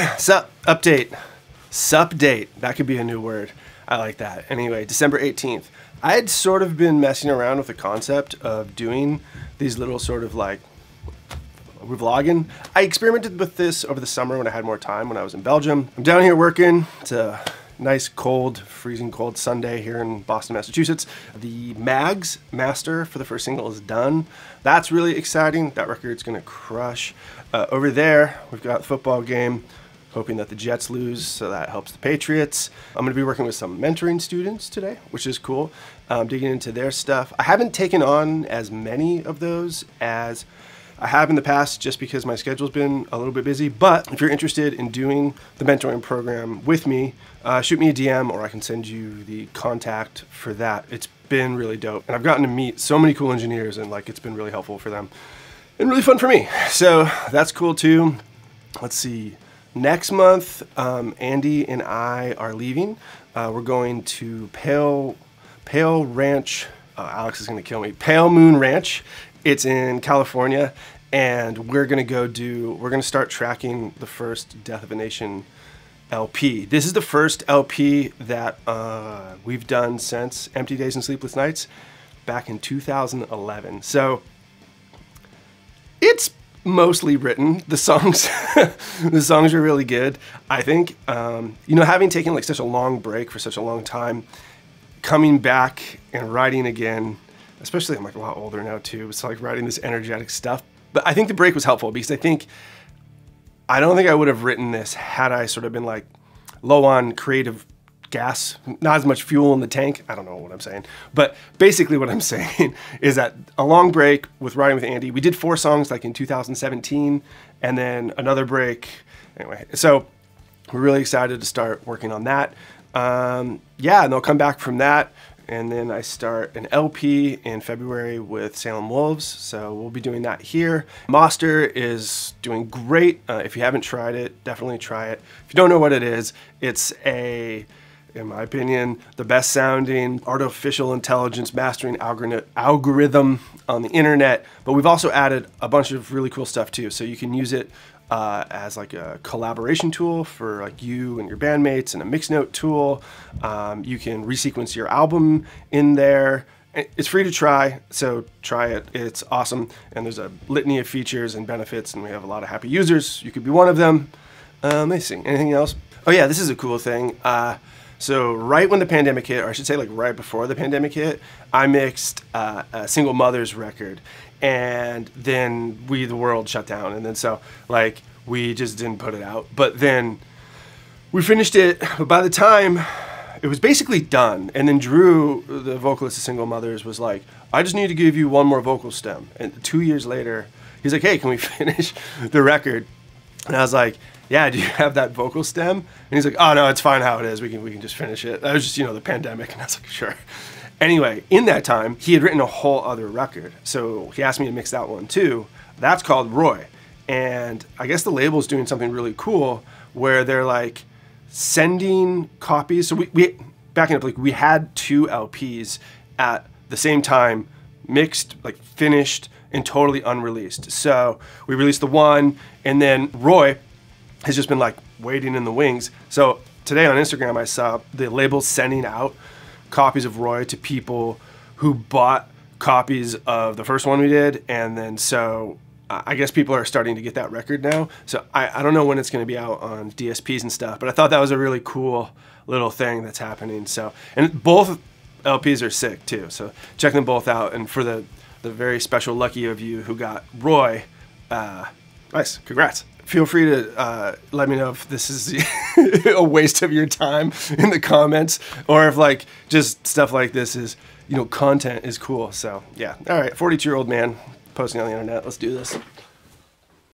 Sup, update. Sup date. That could be a new word. I like that. Anyway, December 18th. I had sort of been messing around with the concept of doing these little sort of like vlogging. I experimented with this over the summer when I had more time when I was in Belgium. I'm down here working. It's a nice cold, freezing cold Sunday here in Boston, Massachusetts. The Maastr Master for the first single is done. That's really exciting. That record's gonna crush. Uh, over there, we've got football game hoping that the Jets lose, so that helps the Patriots. I'm going to be working with some mentoring students today, which is cool, um, digging into their stuff. I haven't taken on as many of those as I have in the past just because my schedule's been a little bit busy. But if you're interested in doing the mentoring program with me, uh, shoot me a DM or I can send you the contact for that. It's been really dope. And I've gotten to meet so many cool engineers and like it's been really helpful for them and really fun for me. So that's cool too. Let's see. Next month, um, Andy and I are leaving. Uh, we're going to Pale Pale Ranch. Uh, Alex is going to kill me. Pale Moon Ranch. It's in California, and we're going to go do. We're going to start tracking the first Death of a Nation LP. This is the first LP that uh, we've done since Empty Days and Sleepless Nights, back in 2011. So it's mostly written. The songs, the songs are really good. I think, um, you know, having taken like such a long break for such a long time, coming back and writing again, especially I'm like a lot older now too. It's like writing this energetic stuff. But I think the break was helpful because I think, I don't think I would have written this had I sort of been like low on creative gas, not as much fuel in the tank. I don't know what I'm saying. But basically, what I'm saying is that a long break with writing with Andy, we did four songs like in 2017, and then another break. Anyway, so we're really excited to start working on that. Um, yeah, and they'll come back from that. And then I start an LP in February with Salem Wolves. So we'll be doing that here. Maastr is doing great. Uh, if you haven't tried it, definitely try it. If you don't know what it is, it's a in my opinion, the best sounding artificial intelligence mastering algorithm on the internet. But we've also added a bunch of really cool stuff too. So you can use it uh, as like a collaboration tool for like you and your bandmates and a mix note tool. Um, you can resequence your album in there. It's free to try, so try it. It's awesome. And there's a litany of features and benefits, and we have a lot of happy users. You could be one of them. Uh, amazing. Anything else? Oh, yeah, this is a cool thing. Uh, so right when the pandemic hit, or I should say like right before the pandemic hit, I mixed uh, a single mother's record, and then we the world shut down, and then so like we just didn't put it out. But then we finished it. But by the time it was basically done, and then Drew, the vocalist of Single Mothers, was like, "I just need to give you one more vocal stem." And two years later, he's like, "Hey, can we finish the record?" And I was like, yeah, do you have that vocal stem? And he's like, oh no, it's fine how it is. We can we can just finish it. That was just you know the pandemic, and I was like, sure. Anyway, in that time, he had written a whole other record, so he asked me to mix that one too. That's called Roy, and I guess the label's doing something really cool where they're like sending copies. So we, we backing up, like we had two LPs at the same time, mixed, like finished, and totally unreleased. So we released the one, and then Roy has just been like waiting in the wings. So today on Instagram, I saw the label sending out copies of Roy to people who bought copies of the first one we did, and then so I guess people are starting to get that record now. So I, I don't know when it's going to be out on DSPs and stuff, but I thought that was a really cool little thing that's happening. So and both LPs are sick too. So check them both out. And for the the very special lucky of you who got Roy, uh, nice, congrats feel free to uh, let me know if this is a waste of your time in the comments or if like just stuff like this is you know content is cool. So yeah. All right. 42 year old man posting on the internet. Let's do this